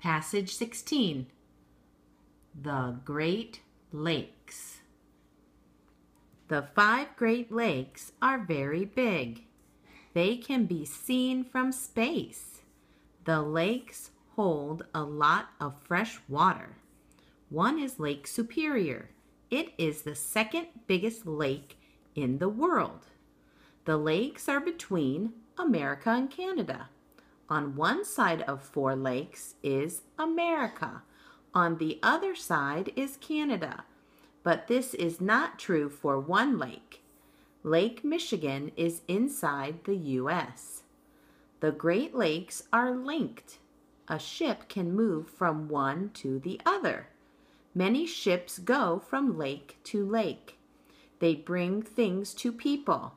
Passage 16 The Great Lakes. The five Great Lakes are very big. They can be seen from space. The lakes hold a lot of fresh water. One is Lake Superior. It is the second biggest lake in the world. The lakes are between America and Canada. On one side of four lakes is America. On the other side is Canada. But this is not true for one lake. Lake Michigan is inside the U.S. The Great Lakes are linked. A ship can move from one to the other. Many ships go from lake to lake. They bring things to people.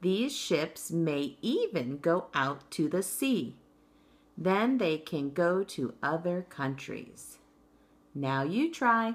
These ships may even go out to the sea. Then they can go to other countries. Now you try.